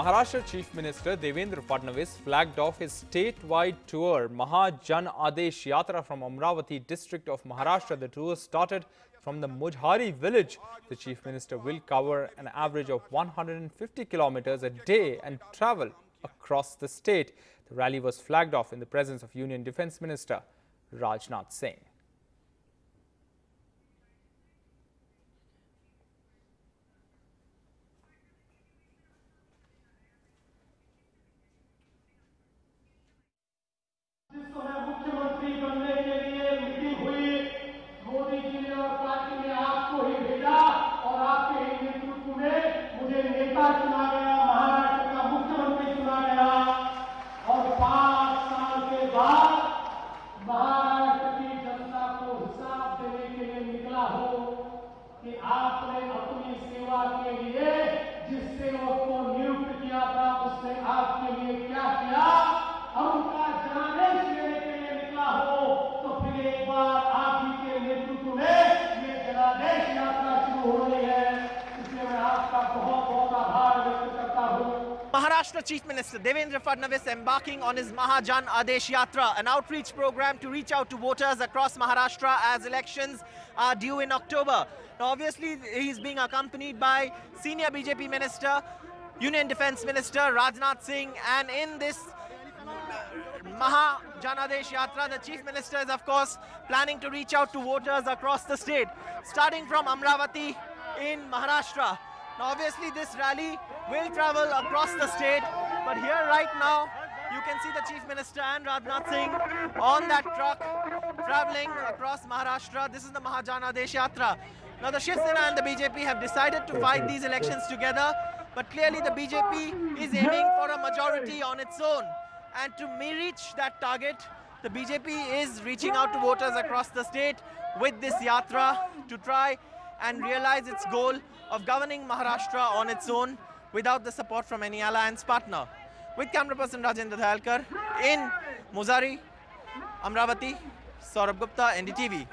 Maharashtra Chief Minister Devendra Fadnavis flagged off his statewide tour Mahajanadesh Yatra from Amravati district of Maharashtra. The tour started from the Mojhari village. The Chief Minister will cover an average of 150 kilometers a day and travel across the state. The rally was flagged off in the presence of Union Defence Minister Rajnath Singh. Maharashtra Chief Minister Devendra Fadnavis embarking on his Mahajanadesh Yatra, an outreach program to reach out to voters across Maharashtra as elections are due in October. Now, obviously, he's being accompanied by senior BJP minister, Union Defence Minister Rajnath Singh, and in this Mahajanadesh Yatra, the Chief Minister is, of course, planning to reach out to voters across the state, starting from Amravati in Maharashtra. Now, obviously, this rally will travel across the state, but here right now, you can see the Chief Minister and Rajnath Singh on that truck traveling across Maharashtra. This is the Mahajanadesh Yatra. Now, the Shiv Sena and the BJP have decided to fight these elections together, but clearly the BJP is aiming for a majority on its own. And to reach that target, the BJP is reaching out to voters across the state with this yatra to try and realize its goal of governing Maharashtra on its own without the support from any alliance partner. With camera person Rajendra Dhalkar in Mojhari, Amravati, Saurabh Gupta, NDTV.